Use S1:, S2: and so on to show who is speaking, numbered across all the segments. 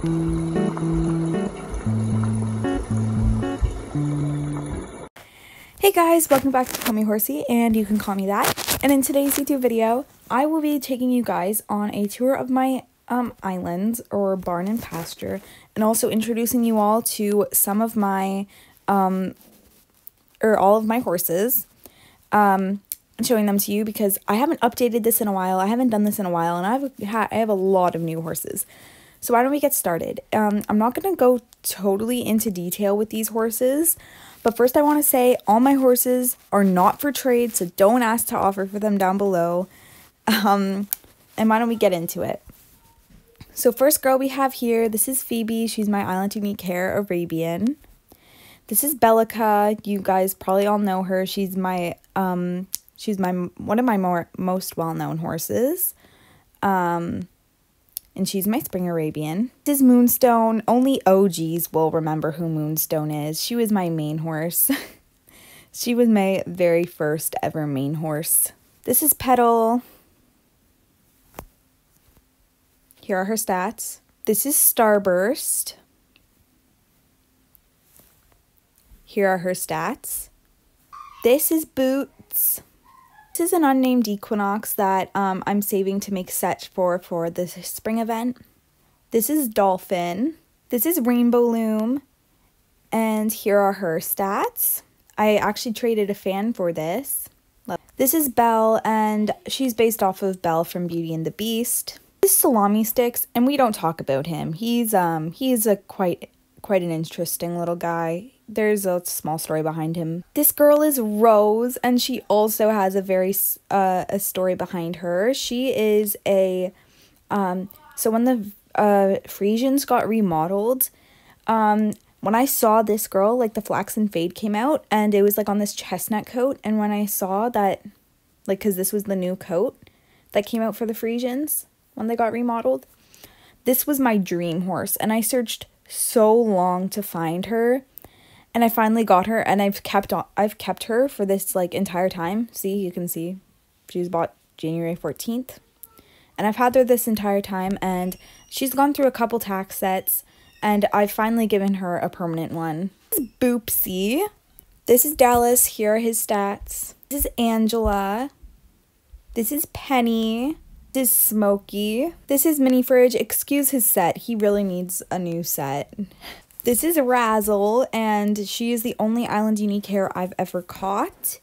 S1: Hey guys, welcome back to Call Me Horsey, and you can call me that. And in today's YouTube video, I will be taking you guys on a tour of my um, islands or barn and pasture, and also introducing you all to some of my, um, or all of my horses, um, showing them to you because I haven't updated this in a while. I haven't done this in a while, and I have I have a lot of new horses. So why don't we get started? Um, I'm not gonna go totally into detail with these horses. But first, I want to say all my horses are not for trade, so don't ask to offer for them down below. Um, and why don't we get into it? So, first girl we have here, this is Phoebe. She's my Island Unique Hair Arabian. This is Bellica. You guys probably all know her. She's my um, she's my one of my more most well known horses. Um, and she's my spring Arabian. This is Moonstone. Only OGs will remember who Moonstone is. She was my main horse. she was my very first ever main horse. This is Petal. Here are her stats. This is Starburst. Here are her stats. This is Boots. This is an unnamed equinox that um, I'm saving to make set for for the spring event. This is Dolphin. This is Rainbow Loom. And here are her stats. I actually traded a fan for this. This is Belle, and she's based off of Belle from Beauty and the Beast. This is Salami Sticks, and we don't talk about him. He's um he's a quite quite an interesting little guy there's a small story behind him. This girl is Rose, and she also has a very uh, a story behind her. She is a um. So when the uh Friesians got remodeled, um, when I saw this girl, like the flaxen fade came out, and it was like on this chestnut coat, and when I saw that, like, cause this was the new coat that came out for the Friesians when they got remodeled, this was my dream horse, and I searched so long to find her and I finally got her and I've kept on I've kept her for this like entire time. See, you can see she was bought January 14th. And I've had her this entire time and she's gone through a couple tack sets and I've finally given her a permanent one. This is Boopsy. This is Dallas. Here are his stats. This is Angela. This is Penny. This is Smokey. This is Mini Fridge. Excuse his set. He really needs a new set. This is Razzle, and she is the only Island Unique hair I've ever caught.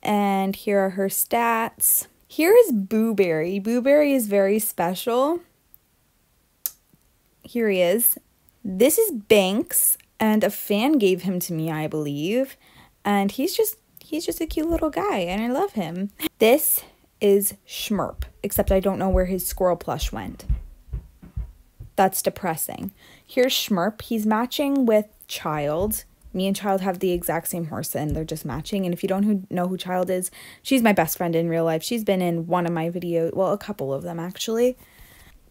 S1: And here are her stats. Here is Booberry. Booberry is very special. Here he is. This is Banks, and a fan gave him to me, I believe. And he's just he's just a cute little guy, and I love him. This is Schmurp, except I don't know where his squirrel plush went. That's depressing. Here's Schmurp. He's matching with Child. Me and Child have the exact same horse and they're just matching. And if you don't know who Child is, she's my best friend in real life. She's been in one of my videos, well, a couple of them actually.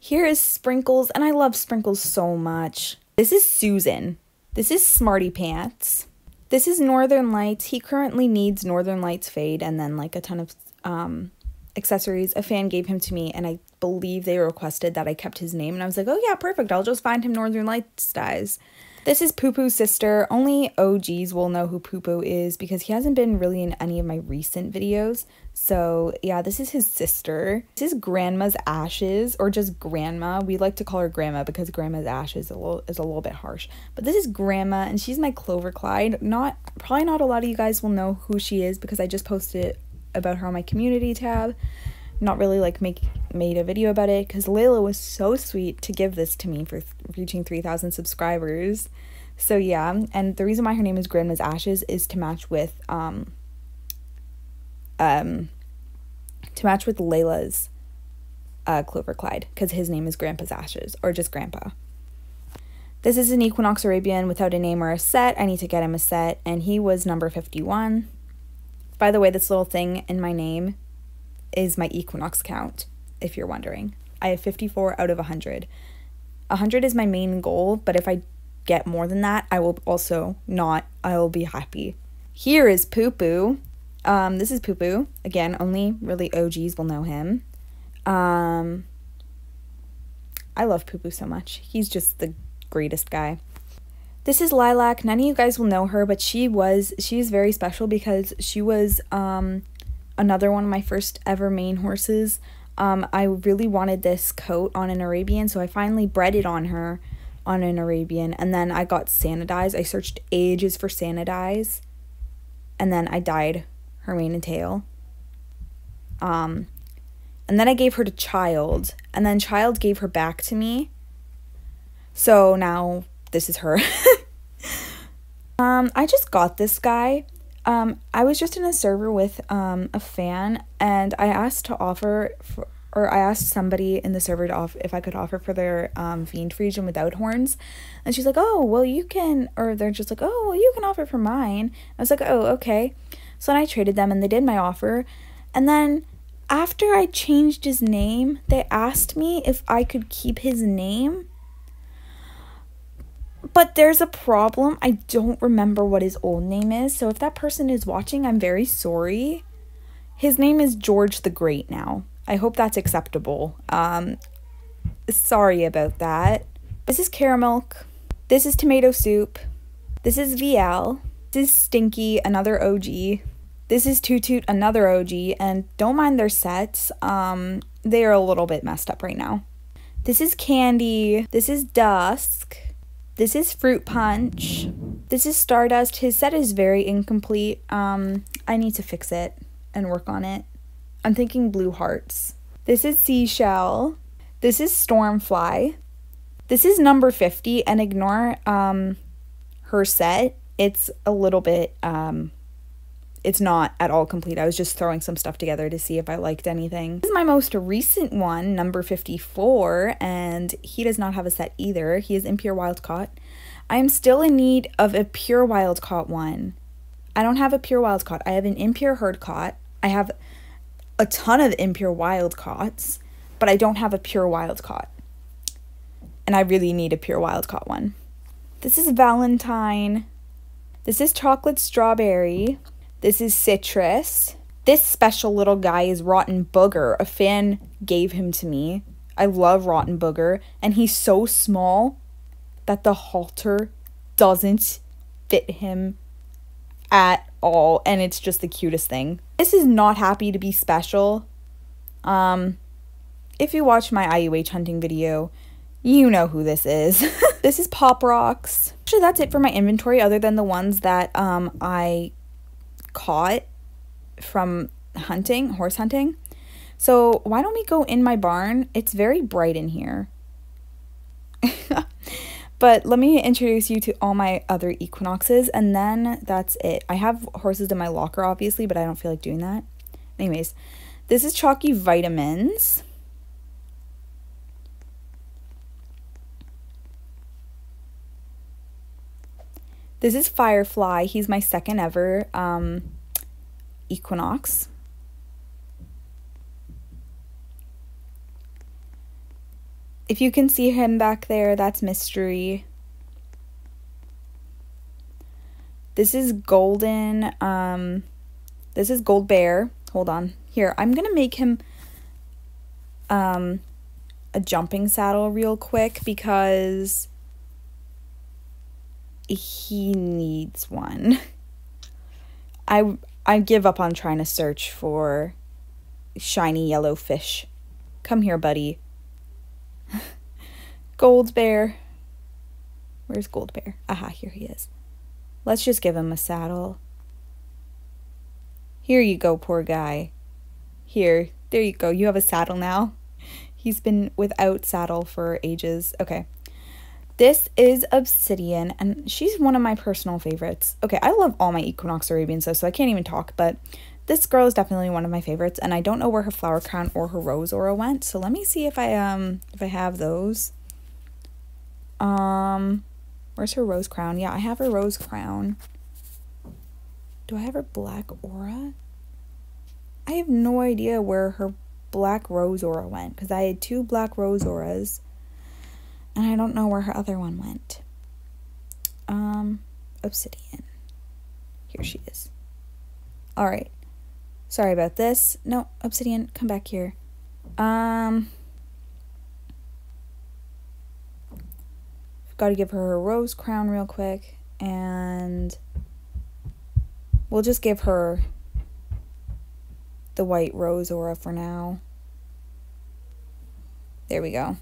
S1: Here is Sprinkles, and I love Sprinkles so much. This is Susan. This is Smarty Pants. This is Northern Lights. He currently needs Northern Lights fade and then like a ton of um, accessories. A fan gave him to me, and I believe they requested that I kept his name. And I was like, oh, yeah, perfect. I'll just find him Northern Lights dyes. This is Poo Poo's sister. Only OGs will know who Poo Poo is because he hasn't been really in any of my recent videos. So, yeah, this is his sister. This is Grandma's Ashes, or just Grandma. We like to call her Grandma because Grandma's Ashes is a little, is a little bit harsh. But this is Grandma, and she's my Clover Clyde. Not, probably not a lot of you guys will know who she is because I just posted about her on my community tab. Not really like make made a video about it because Layla was so sweet to give this to me for th- reaching 3,000 subscribers. So yeah, and the reason why her name is Grandma's Ashes is to match with um um to match with Layla's uh, Clover Clyde because his name is Grandpa's Ashes or just Grandpa. This is an Equinox Arabian without a name or a set. I need to get him a set, and he was number 51. By the way, this little thing in my name is my equinox count, if you're wondering. I have 54 out of 100. 100 is my main goal, but if I get more than that, I will also not, I will be happy. Here is Poo Poo. Um, this is Poo Poo. Again, only really OGs will know him. Um, I love Poo Poo so much. He's just the greatest guy. This is Lilac. None of you guys will know her, but she was she's very special because she was um another one of my first ever main horses. Um, I really wanted this coat on an Arabian, so I finally bred it on her on an Arabian, and then I got sanitized. I searched ages for Sanitize, and then I dyed her mane and tail. Um, and then I gave her to Child, and then Child gave her back to me. So now this is her. um, I just got this guy. Um, I was just in a server with um, a fan, and I asked to offer, for, or I asked somebody in the server to offer if I could offer for their um, Fiend Friesian without horns, and she's like, "Oh, well, you can," or they're just like, "Oh, well, you can offer for mine." I was like, "Oh, okay." So then I traded them, and they did my offer, and then after I changed his name, they asked me if I could keep his name but there's a problem. I don't remember what his old name is. So if that person is watching, I'm very sorry. His name is George the Great now. I hope that's acceptable. Um, sorry about that. This is caramel. This is tomato soup. This is VL. This is Stinky, another OG. This is Toot Toot, another OG. And don't mind their sets. Um, they are a little bit messed up right now. This is Candy. This is Dusk. This is Fruit Punch. This is Stardust. His set is very incomplete. Um, I need to fix it and work on it. I'm thinking Blue Hearts. This is Seashell. This is Stormfly. This is number 50 and ignore um her set. It's a little bit um it's not at all complete. I was just throwing some stuff together to see if I liked anything. This is my most recent one, number 54, and he does not have a set either. He is Impure Wild Caught. I am still in need of a Pure Wild Caught one. I don't have a Pure Wild Caught. I have an Impure Herd Caught. I have a ton of Impure Wild Caughts, but I don't have a Pure Wild Caught. And I really need a Pure Wild Caught one. This is Valentine. This is Chocolate Strawberry. This is Citrus. This special little guy is Rotten Booger. A fan gave him to me. I love Rotten Booger, and he's so small that the halter doesn't fit him at all, and it's just the cutest thing. This is not happy to be special. Um, if you watch my IUH hunting video, you know who this is. this is Pop Rocks. Actually, that's it for my inventory other than the ones that um, I caught from hunting, horse hunting. So why don't we go in my barn? It's very bright in here. but let me introduce you to all my other equinoxes and then that's it. I have horses in my locker obviously, but I don't feel like doing that. Anyways, this is Chalky Vitamins. This is Firefly. He's my second ever um, Equinox. If you can see him back there, that's Mystery. This is Golden. Um, this is Gold Bear. Hold on. Here, I'm going to make him um, a jumping saddle real quick because he needs one. I I give up on trying to search for shiny yellow fish. Come here, buddy. Gold Bear. Where's Gold Bear? Aha, here he is. Let's just give him a saddle. Here you go, poor guy. Here, there you go. You have a saddle now. He's been without saddle for ages. Okay. This is Obsidian, and she's one of my personal favorites. Okay, I love all my Equinox Arabians, though, so I can't even talk, but this girl is definitely one of my favorites, and I don't know where her flower crown or her rose aura went, so let me see if I, um, if I have those. Um, where's her rose crown? Yeah, I have her rose crown. Do I have her black aura? I have no idea where her black rose aura went, because I had two black rose auras and I don't know where her other one went. Um, Obsidian. Here she is. All right. Sorry about this. No, Obsidian, come back here. Um, got to give her her rose crown real quick. And we'll just give her the white rose aura for now. There we go.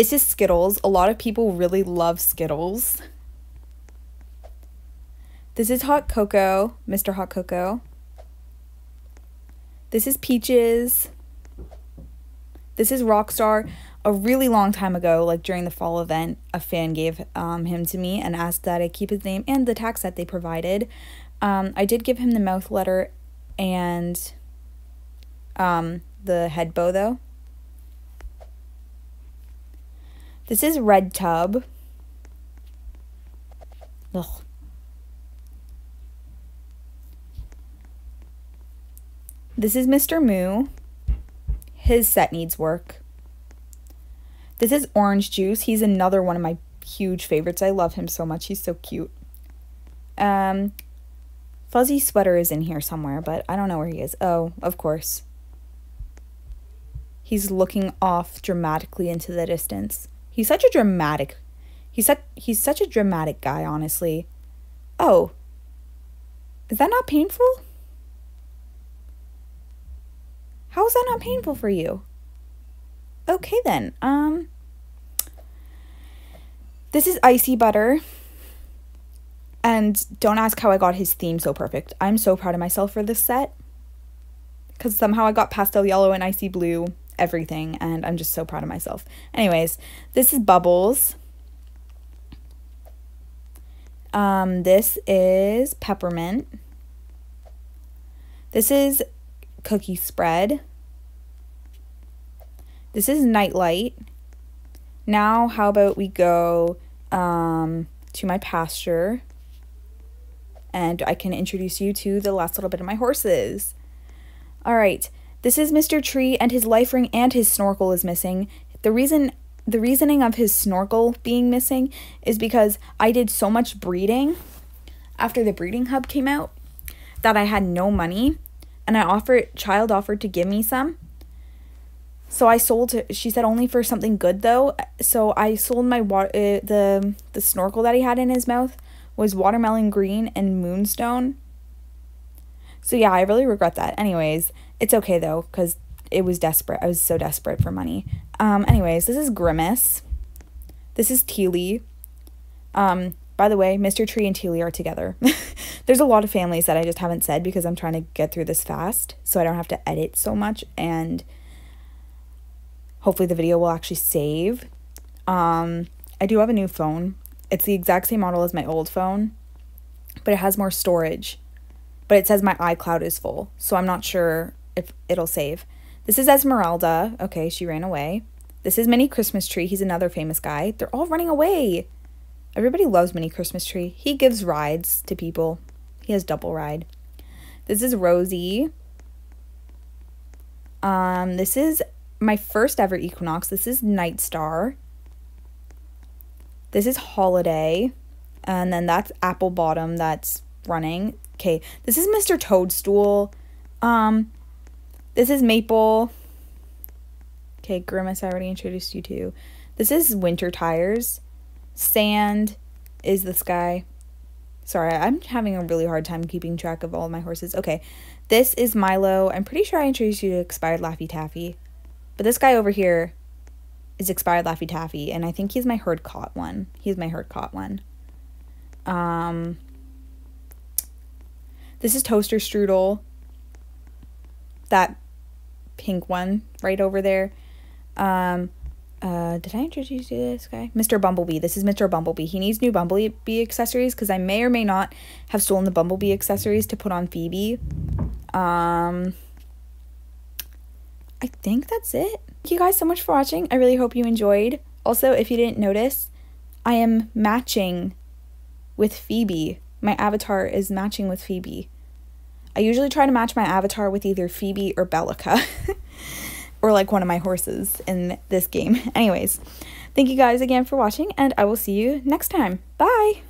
S1: This is Skittles. A lot of people really love Skittles. This is Hot Cocoa, Mr. Hot Cocoa. This is Peaches. This is Rockstar. A really long time ago, like during the fall event, a fan gave um, him to me and asked that I keep his name and the tack that they provided. Um, I did give him the mouth letter and um, the head bow, though. This is Red Tub. Ugh. This is Mr. Moo. His set needs work. This is Orange Juice. He's another one of my huge favorites. I love him so much. He's so cute. Um, Fuzzy Sweater is in here somewhere, but I don't know where he is. Oh, of course. He's looking off dramatically into the distance. He's such a dramatic. He's such he's such a dramatic guy, honestly. Oh. Is that not painful? How is that not painful for you? Okay then. Um This is icy butter. And don't ask how I got his theme so perfect. I'm so proud of myself for this set. Cuz somehow I got pastel yellow and icy blue everything and I'm just so proud of myself. Anyways, this is Bubbles. Um, this is Peppermint. This is Cookie Spread. This is Nightlight. Now, how about we go um, to my pasture and I can introduce you to the last little bit of my horses. All right. This is Mr. Tree and his life ring and his snorkel is missing. The reason the reasoning of his snorkel being missing is because I did so much breeding after the breeding hub came out that I had no money and I offered child offered to give me some. So I sold she said only for something good though. So I sold my water uh, the the snorkel that he had in his mouth was watermelon green and moonstone. So yeah, I really regret that. Anyways, it's okay though, because it was desperate. I was so desperate for money. Um, anyways, this is Grimace. This is Teely. Um, by the way, Mr. Tree and Teely are together. There's a lot of families that I just haven't said because I'm trying to get through this fast, so I don't have to edit so much, and hopefully the video will actually save. Um, I do have a new phone. It's the exact same model as my old phone, but it has more storage. But it says my iCloud is full, so I'm not sure if it'll save. This is Esmeralda. Okay, she ran away. This is Mini Christmas Tree. He's another famous guy. They're all running away. Everybody loves Mini Christmas Tree. He gives rides to people. He has double ride. This is Rosie. Um, this is my first ever Equinox. This is Night Star. This is Holiday. And then that's Apple Bottom that's running. Okay, this is Mr. Toadstool. Um, this is Maple. Okay, Grimace, I already introduced you to. This is Winter Tires. Sand is this guy. Sorry, I'm having a really hard time keeping track of all my horses. Okay, this is Milo. I'm pretty sure I introduced you to Expired Laffy Taffy. But this guy over here is Expired Laffy Taffy, and I think he's my herd caught one. He's my herd caught one. Um, this is Toaster Strudel that pink one right over there. Um, uh, did I introduce you to this guy? Mr. Bumblebee. This is Mr. Bumblebee. He needs new Bumblebee accessories because I may or may not have stolen the Bumblebee accessories to put on Phoebe. Um, I think that's it. Thank you guys so much for watching. I really hope you enjoyed. Also, if you didn't notice, I am matching with Phoebe. My avatar is matching with Phoebe. I usually try to match my avatar with either Phoebe or Bellica. or like one of my horses in this game. Anyways, thank you guys again for watching, and I will see you next time. Bye!